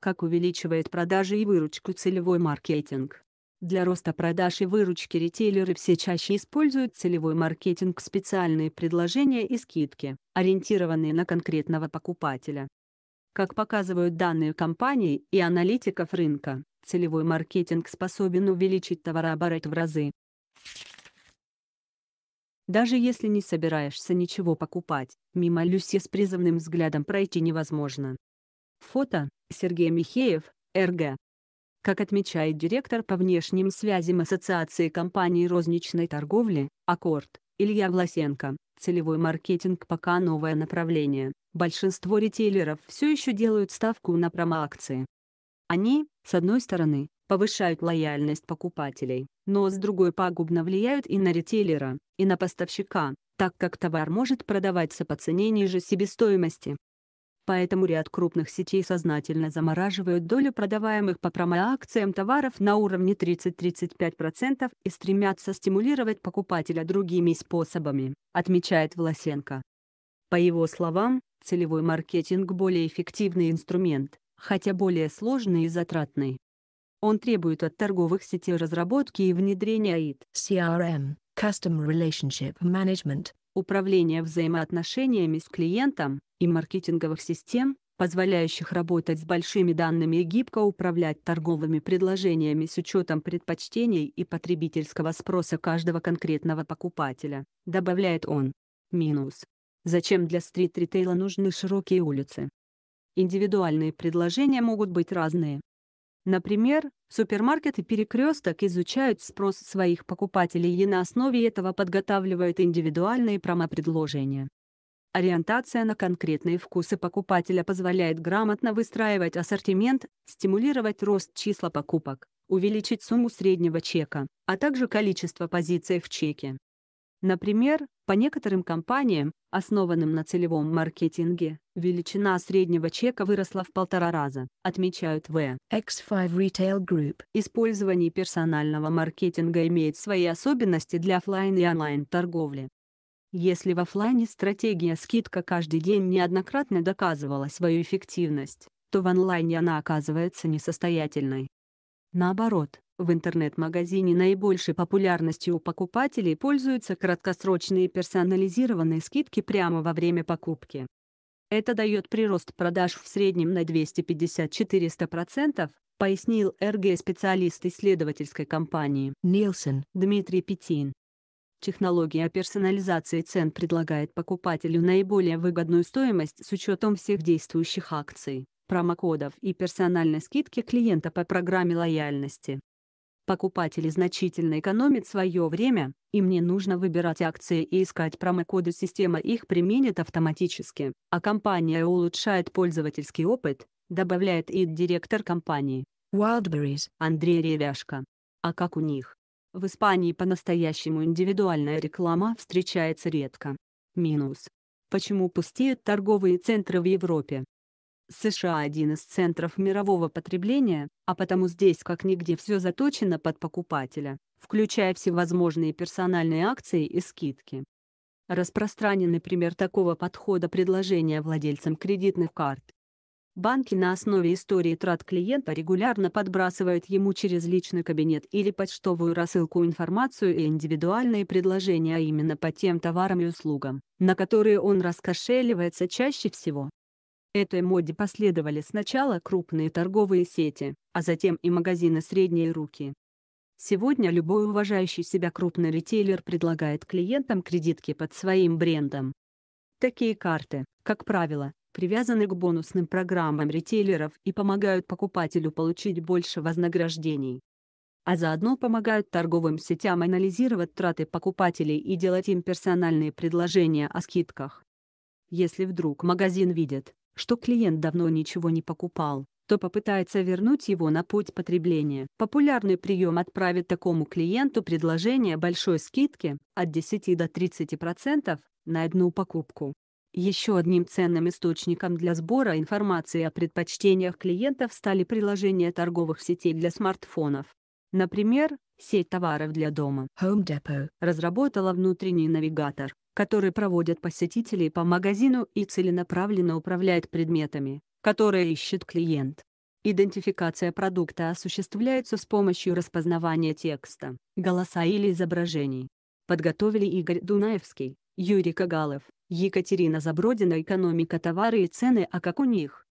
как увеличивает продажи и выручку целевой маркетинг. Для роста продаж и выручки ритейлеры все чаще используют целевой маркетинг специальные предложения и скидки, ориентированные на конкретного покупателя. Как показывают данные компаний и аналитиков рынка, целевой маркетинг способен увеличить товарооборот в разы. Даже если не собираешься ничего покупать, мимо Люси с призывным взглядом пройти невозможно. Фото – Сергей Михеев, РГ. Как отмечает директор по внешним связям Ассоциации компаний розничной торговли, Аккорд, Илья Власенко, целевой маркетинг пока новое направление. Большинство ритейлеров все еще делают ставку на промоакции. Они, с одной стороны, повышают лояльность покупателей, но с другой пагубно влияют и на ритейлера, и на поставщика, так как товар может продаваться по цене ниже себестоимости. Поэтому ряд крупных сетей сознательно замораживают долю продаваемых по промоакциям товаров на уровне 30-35% и стремятся стимулировать покупателя другими способами, отмечает Власенко. По его словам, целевой маркетинг более эффективный инструмент, хотя более сложный и затратный. Он требует от торговых сетей разработки и внедрения АИД, CRM, Customer Relationship Management, управления взаимоотношениями с клиентом, и маркетинговых систем, позволяющих работать с большими данными и гибко управлять торговыми предложениями с учетом предпочтений и потребительского спроса каждого конкретного покупателя, добавляет он. Минус. Зачем для стрит-ритейла нужны широкие улицы? Индивидуальные предложения могут быть разные. Например, супермаркет и перекресток изучают спрос своих покупателей и на основе этого подготавливают индивидуальные промо-предложения. Ориентация на конкретные вкусы покупателя позволяет грамотно выстраивать ассортимент, стимулировать рост числа покупок, увеличить сумму среднего чека, а также количество позиций в чеке. Например, по некоторым компаниям, основанным на целевом маркетинге, величина среднего чека выросла в полтора раза, отмечают в X5 Retail Group. Использование персонального маркетинга имеет свои особенности для офлайн и онлайн торговли. Если в офлайне стратегия скидка каждый день неоднократно доказывала свою эффективность, то в онлайне она оказывается несостоятельной. Наоборот, в интернет-магазине наибольшей популярностью у покупателей пользуются краткосрочные персонализированные скидки прямо во время покупки. Это дает прирост продаж в среднем на 250-400%, пояснил РГ-специалист исследовательской компании Nielsen Дмитрий Петин. Технология персонализации цен предлагает покупателю наиболее выгодную стоимость с учетом всех действующих акций, промокодов и персональной скидки клиента по программе лояльности. Покупатели значительно экономят свое время, им не нужно выбирать акции и искать промокоды, система их применит автоматически, а компания улучшает пользовательский опыт, добавляет и директор компании. Wildberries Андрей Ревяшко. А как у них? В Испании по-настоящему индивидуальная реклама встречается редко. Минус. Почему пустеют торговые центры в Европе? США один из центров мирового потребления, а потому здесь как нигде все заточено под покупателя, включая всевозможные персональные акции и скидки. Распространенный пример такого подхода предложения владельцам кредитных карт. Банки на основе истории трат клиента регулярно подбрасывают ему через личный кабинет или почтовую рассылку информацию и индивидуальные предложения а именно по тем товарам и услугам, на которые он раскошеливается чаще всего. Этой моде последовали сначала крупные торговые сети, а затем и магазины средней руки. Сегодня любой уважающий себя крупный ритейлер предлагает клиентам кредитки под своим брендом. Такие карты, как правило, привязаны к бонусным программам ритейлеров и помогают покупателю получить больше вознаграждений. А заодно помогают торговым сетям анализировать траты покупателей и делать им персональные предложения о скидках. Если вдруг магазин видит, что клиент давно ничего не покупал, то попытается вернуть его на путь потребления. Популярный прием отправит такому клиенту предложение большой скидки от 10 до 30% на одну покупку. Еще одним ценным источником для сбора информации о предпочтениях клиентов стали приложения торговых сетей для смартфонов. Например, сеть товаров для дома Home Depot разработала внутренний навигатор, который проводит посетителей по магазину и целенаправленно управляет предметами, которые ищет клиент. Идентификация продукта осуществляется с помощью распознавания текста, голоса или изображений. Подготовили Игорь Дунаевский, Юрий Кагалов, Екатерина Забродина «Экономика товары и цены, а как у них?»